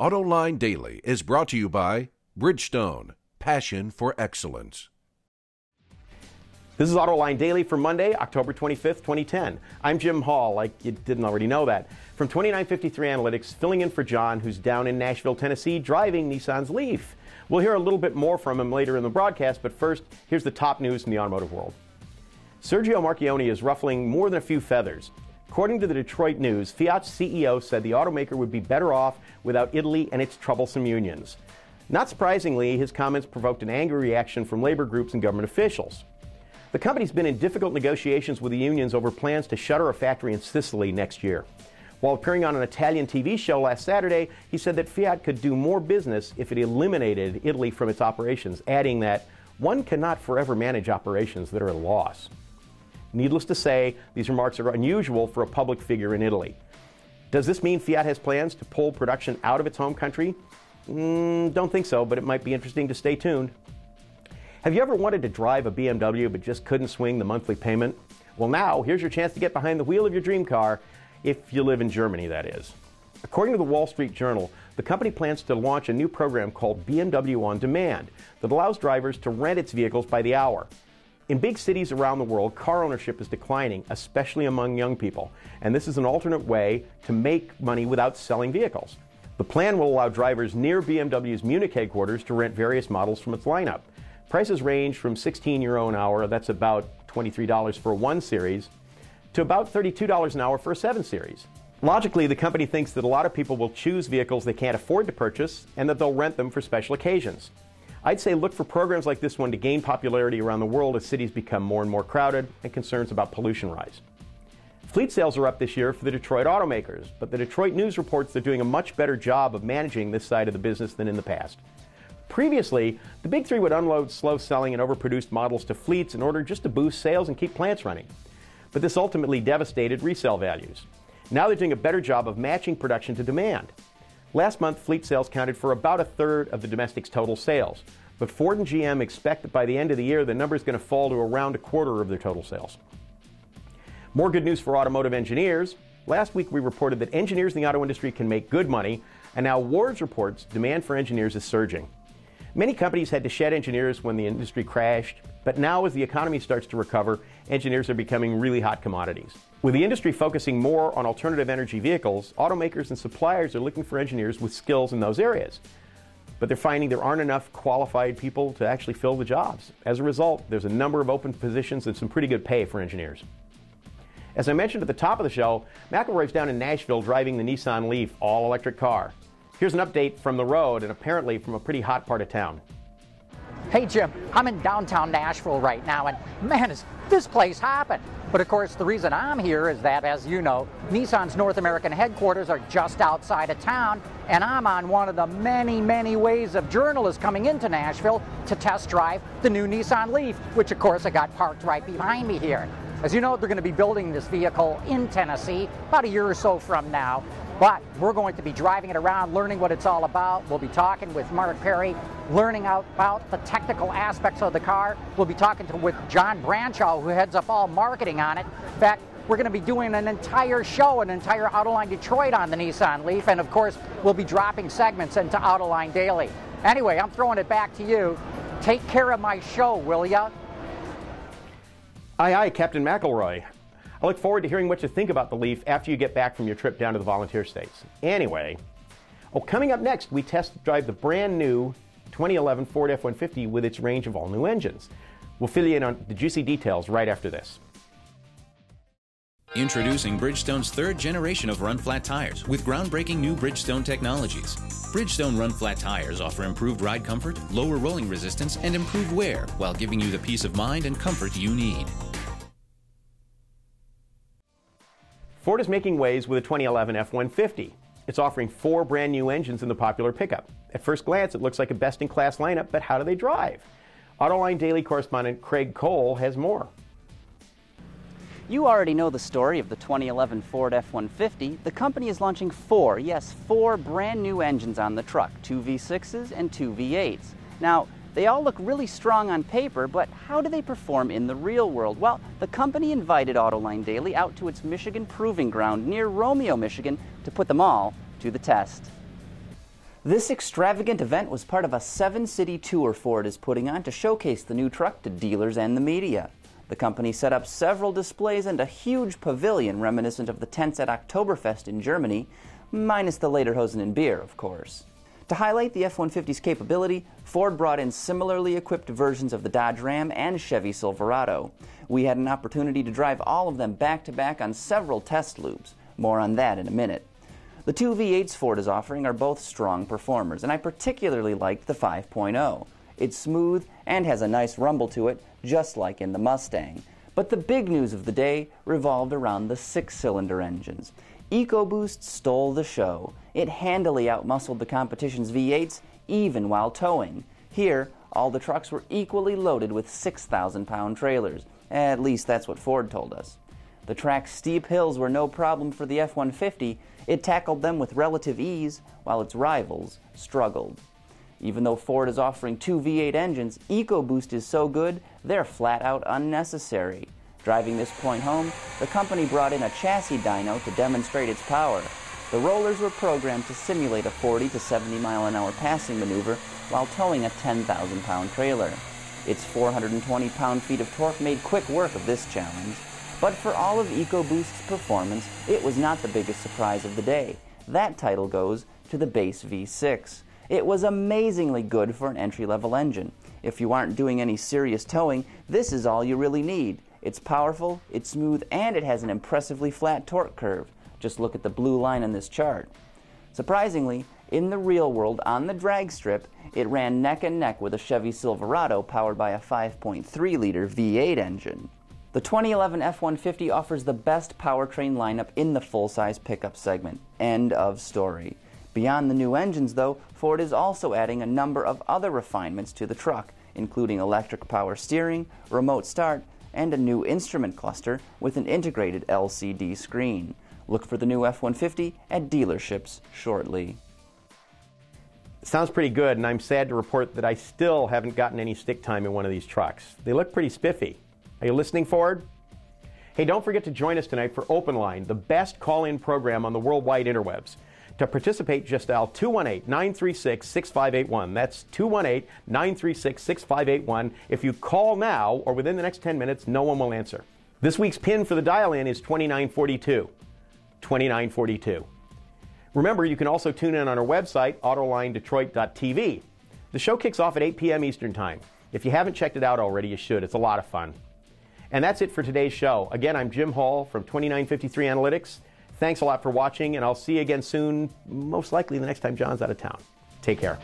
Autoline Daily is brought to you by Bridgestone, passion for excellence. This is Autoline Daily for Monday, October 25th, 2010. I'm Jim Hall, like you didn't already know that. From 2953 Analytics, filling in for John, who's down in Nashville, Tennessee, driving Nissan's Leaf. We'll hear a little bit more from him later in the broadcast, but first, here's the top news in the automotive world. Sergio Marchionne is ruffling more than a few feathers. According to the Detroit News, Fiat's CEO said the automaker would be better off without Italy and its troublesome unions. Not surprisingly, his comments provoked an angry reaction from labor groups and government officials. The company's been in difficult negotiations with the unions over plans to shutter a factory in Sicily next year. While appearing on an Italian TV show last Saturday, he said that Fiat could do more business if it eliminated Italy from its operations, adding that one cannot forever manage operations that are a loss. Needless to say, these remarks are unusual for a public figure in Italy. Does this mean Fiat has plans to pull production out of its home country? Mm, don't think so, but it might be interesting to stay tuned. Have you ever wanted to drive a BMW but just couldn't swing the monthly payment? Well, now here's your chance to get behind the wheel of your dream car, if you live in Germany, that is. According to the Wall Street Journal, the company plans to launch a new program called BMW On Demand that allows drivers to rent its vehicles by the hour. In big cities around the world, car ownership is declining, especially among young people, and this is an alternate way to make money without selling vehicles. The plan will allow drivers near BMW's Munich headquarters to rent various models from its lineup. Prices range from 16 euro an hour, that's about $23 for a 1 Series, to about $32 an hour for a 7 Series. Logically, the company thinks that a lot of people will choose vehicles they can't afford to purchase and that they'll rent them for special occasions. I'd say look for programs like this one to gain popularity around the world as cities become more and more crowded and concerns about pollution rise. Fleet sales are up this year for the Detroit automakers, but the Detroit News reports they're doing a much better job of managing this side of the business than in the past. Previously, the Big Three would unload slow selling and overproduced models to fleets in order just to boost sales and keep plants running. But this ultimately devastated resale values. Now they're doing a better job of matching production to demand. Last month, fleet sales counted for about a third of the domestic's total sales. But Ford and GM expect that by the end of the year, the number is going to fall to around a quarter of their total sales. More good news for automotive engineers. Last week, we reported that engineers in the auto industry can make good money, and now Ward's reports demand for engineers is surging. Many companies had to shed engineers when the industry crashed, but now as the economy starts to recover, engineers are becoming really hot commodities. With the industry focusing more on alternative energy vehicles, automakers and suppliers are looking for engineers with skills in those areas. But they're finding there aren't enough qualified people to actually fill the jobs. As a result, there's a number of open positions and some pretty good pay for engineers. As I mentioned at the top of the show, McElroy's down in Nashville driving the Nissan Leaf all electric car. Here's an update from the road and apparently from a pretty hot part of town. Hey Jim, I'm in downtown Nashville right now, and man, is this place hopping. But of course, the reason I'm here is that, as you know, Nissan's North American headquarters are just outside of town, and I'm on one of the many, many ways of journalists coming into Nashville to test drive the new Nissan Leaf, which of course I got parked right behind me here. As you know, they're going to be building this vehicle in Tennessee about a year or so from now. But we're going to be driving it around, learning what it's all about. We'll be talking with Mark Perry, learning out about the technical aspects of the car. We'll be talking to, with John Brancheau, who heads up all marketing on it. In fact, we're going to be doing an entire show, an entire Autoline Detroit on the Nissan Leaf, and of course, we'll be dropping segments into Autoline Daily. Anyway, I'm throwing it back to you. Take care of my show, will ya? Aye, aye, Captain McElroy. I look forward to hearing what you think about the Leaf after you get back from your trip down to the volunteer states. Anyway, oh, coming up next, we test drive the brand new 2011 Ford F 150 with its range of all new engines. We'll fill you in on the juicy details right after this. Introducing Bridgestone's third generation of run flat tires with groundbreaking new Bridgestone technologies. Bridgestone run flat tires offer improved ride comfort, lower rolling resistance, and improved wear while giving you the peace of mind and comfort you need. Ford is making waves with a 2011 F 150. It's offering four brand new engines in the popular pickup. At first glance, it looks like a best in class lineup, but how do they drive? Autoline Daily correspondent Craig Cole has more. You already know the story of the 2011 Ford F-150. The company is launching four, yes, four brand new engines on the truck, two V6s and two V8s. Now, they all look really strong on paper, but how do they perform in the real world? Well, the company invited Autoline Daily out to its Michigan proving ground near Romeo, Michigan to put them all to the test. This extravagant event was part of a seven city tour Ford is putting on to showcase the new truck to dealers and the media. The company set up several displays and a huge pavilion reminiscent of the tents at Oktoberfest in Germany, minus the Lederhosen and beer, of course. To highlight the F 150's capability, Ford brought in similarly equipped versions of the Dodge Ram and Chevy Silverado. We had an opportunity to drive all of them back to back on several test loops. More on that in a minute. The two V8s Ford is offering are both strong performers, and I particularly liked the 5.0. It's smooth and has a nice rumble to it, just like in the Mustang. But the big news of the day revolved around the six cylinder engines. EcoBoost stole the show. It handily outmuscled the competition's V8s even while towing. Here, all the trucks were equally loaded with 6,000 pound trailers. At least that's what Ford told us. The track's steep hills were no problem for the F 150. It tackled them with relative ease, while its rivals struggled. Even though Ford is offering two V8 engines, EcoBoost is so good, they're flat out unnecessary. Driving this point home, the company brought in a chassis dyno to demonstrate its power. The rollers were programmed to simulate a 40 to 70 mile an hour passing maneuver while towing a 10,000 pound trailer. Its 420 pound feet of torque made quick work of this challenge. But for all of EcoBoost's performance, it was not the biggest surprise of the day. That title goes to the base V6. It was amazingly good for an entry level engine. If you aren't doing any serious towing, this is all you really need. It's powerful, it's smooth, and it has an impressively flat torque curve. Just look at the blue line on this chart. Surprisingly, in the real world, on the drag strip, it ran neck and neck with a Chevy Silverado powered by a 5.3 liter V8 engine. The 2011 F 150 offers the best powertrain lineup in the full size pickup segment. End of story. Beyond the new engines, though, Ford is also adding a number of other refinements to the truck, including electric power steering, remote start, and a new instrument cluster with an integrated LCD screen. Look for the new F 150 at dealerships shortly. Sounds pretty good, and I'm sad to report that I still haven't gotten any stick time in one of these trucks. They look pretty spiffy. Are you listening, Ford? Hey, don't forget to join us tonight for Open Line, the best call in program on the worldwide interwebs. To participate, just dial 218 936 6581. That's 218 936 6581. If you call now or within the next 10 minutes, no one will answer. This week's pin for the dial in is 2942. 2942. Remember, you can also tune in on our website, autolinedetroit.tv. The show kicks off at 8 p.m. Eastern Time. If you haven't checked it out already, you should. It's a lot of fun. And that's it for today's show. Again, I'm Jim Hall from 2953 Analytics. Thanks a lot for watching, and I'll see you again soon, most likely the next time John's out of town. Take care.